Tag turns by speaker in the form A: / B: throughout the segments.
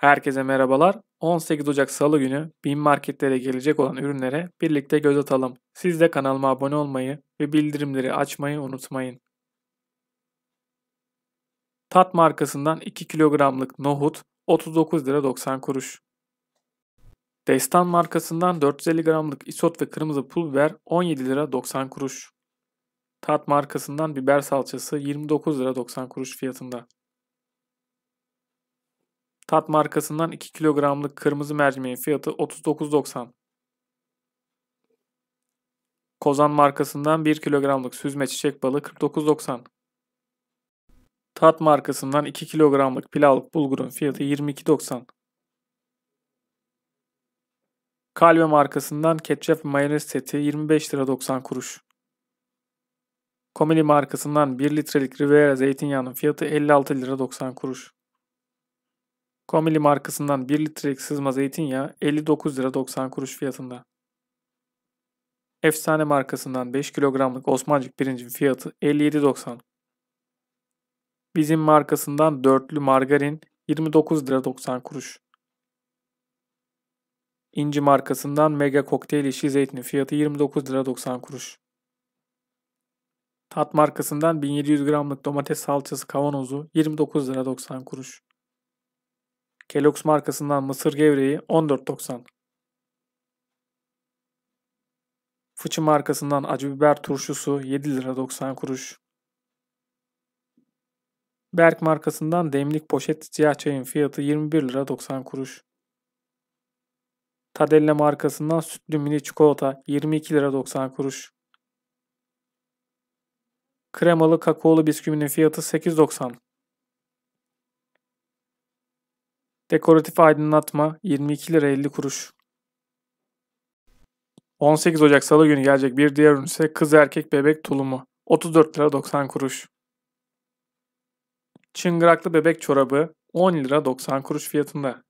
A: Herkese merhabalar. 18 Ocak Salı günü BİM marketlere gelecek olan ürünlere birlikte göz atalım. Siz de kanalıma abone olmayı ve bildirimleri açmayı unutmayın. Tat markasından 2 kilogramlık nohut 39 lira 90 kuruş. Destan markasından 450 gramlık isot ve kırmızı pul biber 17 lira 90 kuruş. Tat markasından biber salçası 29 lira 90 kuruş fiyatında. Tat markasından 2 kilogramlık kırmızı mercimeğin fiyatı 39.90. Kozan markasından 1 kilogramlık süzme çiçek balı 49.90. Tat markasından 2 kilogramlık pilavlık bulgurun fiyatı 22.90. Kalbe markasından ketçap mayonez seti 25 lira 90 kuruş. Komili markasından 1 litrelik Rivera zeytinyağının fiyatı 56 lira 90 kuruş. Komili markasından 1 litrelik sızma zeytinyağı 59 lira 90 kuruş fiyatında. Efsane markasından 5 kilogramlık Osmancık pirincin fiyatı 57.90. Bizim markasından dörtlü margarin 29 lira 90 kuruş. İnci markasından Mega Kokteyl işi zeytinin fiyatı 29 lira 90 kuruş. Tat markasından 1700 gramlık domates salçası kavanozu 29 lira 90 kuruş. Kellogg's markasından mısır gevreği 14.90. Fıçı markasından acı biber turşusu 7 lira 90 kuruş. Berk markasından demlik poşet siyah çayın fiyatı 21 lira 90 kuruş. Tadella markasından sütlü mini çikolata 22 lira 90 kuruş. Kremalı kakaolu bisküvinin fiyatı 8.90. Dekoratif aydınlatma 22 lira 50 kuruş. 18 Ocak Salı günü gelecek bir diğer ürün ise kız erkek bebek tulumu 34 lira 90 kuruş. Çıngıraklı bebek çorabı 10 lira 90 kuruş fiyatında.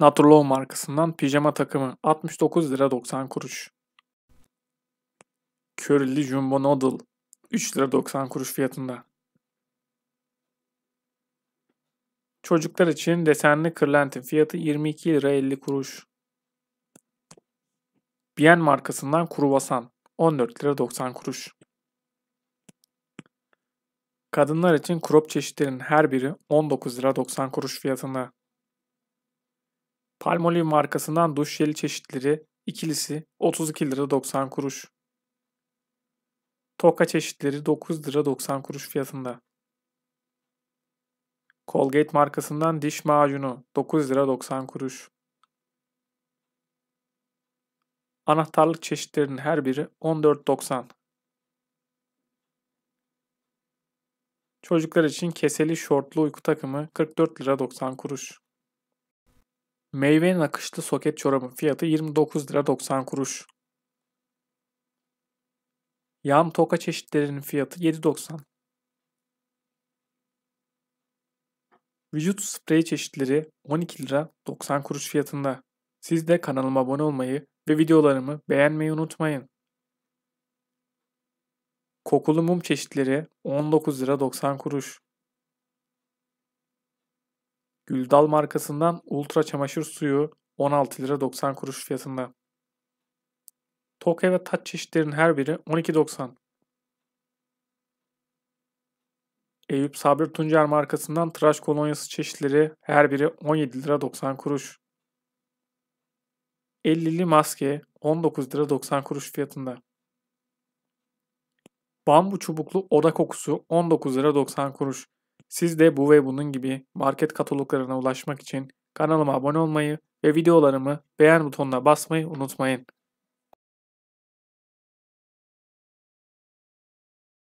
A: Naturlov markasından pijama takımı 69 lira 90 kuruş. Körili Jumbo Noodle 3 lira 90 kuruş fiyatında. Çocuklar için desenli kırlentin fiyatı 22 lira 50 kuruş. Bien markasından kruvasan 14 lira 90 kuruş. Kadınlar için crop çeşitlerinin her biri 19 lira 90 kuruş fiyatında. Palmolive markasından duş jeli çeşitleri ikilisi 32 lira 90 kuruş. Toka çeşitleri 9 lira 90 kuruş fiyatında. Colgate markasından diş macunu 9 lira 90 kuruş. Anahtarlık çeşitlerinin her biri 14.90. Çocuklar için keseli şortlu uyku takımı 44 lira 90 kuruş. Meyve nakışlı soket çorabın fiyatı 29 lira 90 kuruş. Yan toka çeşitlerinin fiyatı 7.90. Vücut spreyi çeşitleri 12 lira 90 kuruş fiyatında. Siz de kanalıma abone olmayı ve videolarımı beğenmeyi unutmayın. Kokulu mum çeşitleri 19 lira 90 kuruş. Güldal markasından ultra çamaşır suyu 16 lira 90 kuruş fiyatında. Toka ve taç çeşitlerinin her biri 12.90. Eyüp Sabri Tuncer markasından tıraş kolonyası çeşitleri her biri 17 lira 90 kuruş. 50'li maske 19 lira 90 kuruş fiyatında. Bambu çubuklu oda kokusu 19 lira 90 kuruş. Siz de bu ve bunun gibi market kataloglarına ulaşmak için kanalıma abone olmayı ve videolarımı beğen butonuna basmayı unutmayın.